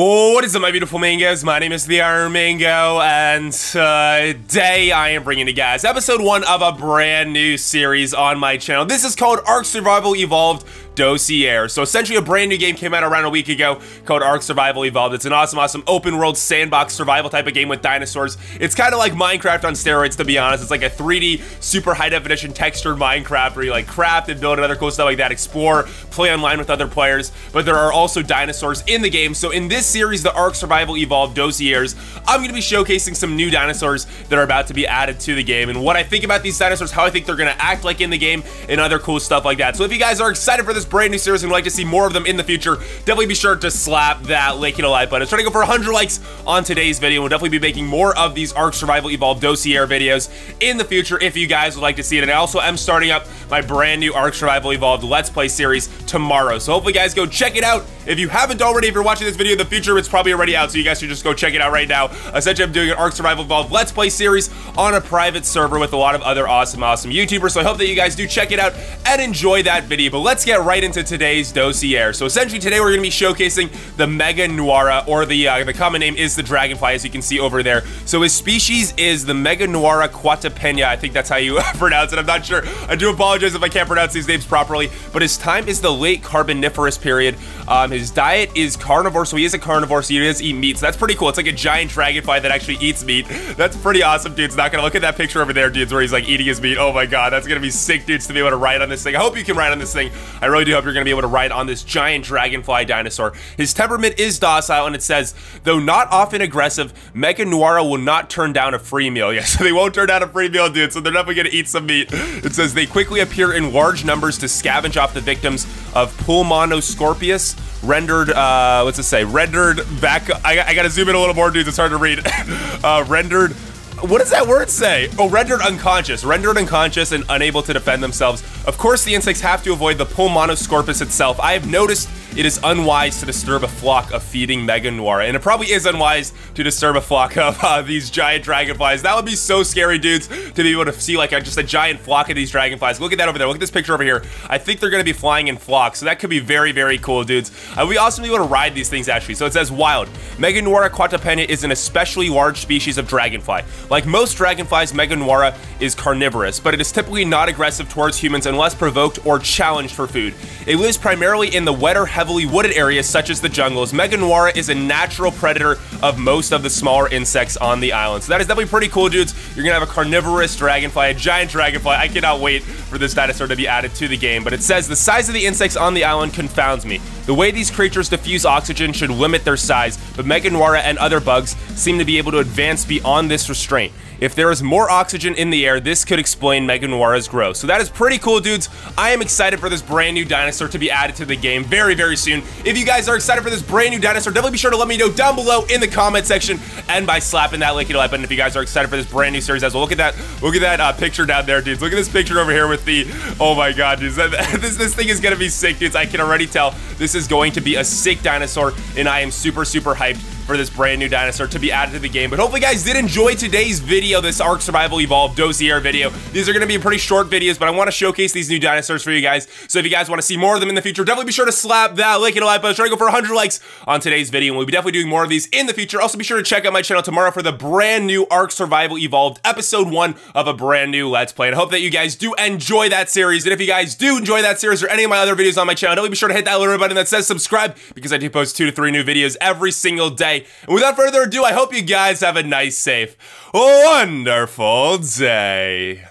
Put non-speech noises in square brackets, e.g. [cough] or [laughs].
Oh, what is up, my beautiful mangoes? My name is the Iron Mango, and uh, today I am bringing you guys episode one of a brand new series on my channel. This is called Ark Survival Evolved Dossier. So essentially a brand new game came out around a week ago called Ark Survival Evolved. It's an awesome, awesome open world sandbox survival type of game with dinosaurs. It's kind of like Minecraft on steroids, to be honest. It's like a 3D, super high definition textured Minecraft where you like craft and build and other cool stuff like that, explore, play online with other players. But there are also dinosaurs in the game. So in this series, the Ark Survival Evolved Dossiers, I'm going to be showcasing some new dinosaurs that are about to be added to the game and what I think about these dinosaurs, how I think they're going to act like in the game, and other cool stuff like that. So if you guys are excited for this brand new series and would like to see more of them in the future, definitely be sure to slap that like and a like button. I'm trying to go for 100 likes on today's video. We'll definitely be making more of these Ark Survival Evolved Dossier videos in the future if you guys would like to see it. And I also am starting up my brand new Ark Survival Evolved Let's Play series tomorrow. So hopefully guys go check it out. If you haven't already, if you're watching this video in the future, it's probably already out, so you guys should just go check it out right now. Essentially, I'm doing an Ark Survival Evolved Let's Play series on a private server with a lot of other awesome, awesome YouTubers, so I hope that you guys do check it out and enjoy that video. But let's get right into today's dossier. So essentially, today we're going to be showcasing the Meganeura, or the, uh, the common name is the Dragonfly, as you can see over there. So his species is the Meganeura quatapena. I think that's how you [laughs] pronounce it. I'm not sure. I do apologize if I can't pronounce these names properly, but his time is the late Carboniferous period. Um, his diet is carnivore, so he is a carnivore, so he does eat meat. So that's pretty cool. It's like a giant dragonfly that actually eats meat. That's pretty awesome, dudes. Not gonna look at that picture over there, dudes, where he's like eating his meat. Oh my god, that's gonna be sick, dudes, to be able to ride on this thing. I hope you can ride on this thing. I really do hope you're gonna be able to ride on this giant dragonfly dinosaur. His temperament is docile, and it says, though not often aggressive, Meganeura will not turn down a free meal. [laughs] Yeah, so they won't turn down a free meal, dude, so they're definitely gonna eat some meat. It says they quickly appear in large numbers to scavenge off the victims of Pulmonoscorpius, rendered, uh, what's it say? Rendered back, I, I gotta zoom in a little more, dudes, it's hard to read. [laughs] uh, rendered what does that word say? Oh, rendered unconscious. Rendered unconscious and unable to defend themselves. Of course, the insects have to avoid the Pulmonoscorpius itself. I have noticed it is unwise to disturb a flock of feeding Meganeura, and it probably is unwise to disturb a flock of uh, these giant dragonflies. That would be so scary, dudes, to be able to see like a, just a giant flock of these dragonflies. Look at that over there. Look at this picture over here. I think they're going to be flying in flocks, so that could be very, very cool, dudes. Uh, we also be able to ride these things, actually. So it says wild. Meganeura quatapena is an especially large species of dragonfly. Like most dragonflies, Meganeura is carnivorous, but it is typically not aggressive towards humans unless provoked or challenged for food. It lives primarily in the wetter, heavily wooded areas such as the jungles. Meganeura is a natural predator of most of the smaller insects on the island. So that is definitely pretty cool, dudes. You're gonna have a carnivorous dragonfly, a giant dragonfly. I cannot wait for this dinosaur to be added to the game. But it says the size of the insects on the island confounds me. The way these creatures diffuse oxygen should limit their size, but Meganeura and other bugs seem to be able to advance beyond this restraint. If there is more oxygen in the air, this could explain Meganeura's growth. So that is pretty cool, dudes. I am excited for this brand new dinosaur to be added to the game very, very soon. If you guys are excited for this brand new dinosaur, definitely be sure to let me know down below in the comment section and by slapping that link in like button if you guys are excited for this brand new series as well. Look at that, look at that uh, picture down there, dudes. Look at this picture over here with the, oh my god, dudes. [laughs] this, this thing is gonna be sick, dudes. I can already tell this is going to be a sick dinosaur and I am super, super hyped for this brand new dinosaur to be added to the game. But hopefully guys did enjoy today's video, this Ark Survival Evolved Dossier video. These are going to be pretty short videos, but I want to showcase these new dinosaurs for you guys. So if you guys want to see more of them in the future, definitely be sure to slap that like in a like button. Try to go for 100 likes on today's video, and we'll be definitely doing more of these in the future. Also, be sure to check out my channel tomorrow for the brand new Ark Survival Evolved episode one of a brand new Let's Play. And I hope that you guys do enjoy that series. And if you guys do enjoy that series or any of my other videos on my channel, definitely be sure to hit that little button that says subscribe because I do post two to three new videos every single day. And without further ado, I hope you guys have a nice, safe, wonderful day.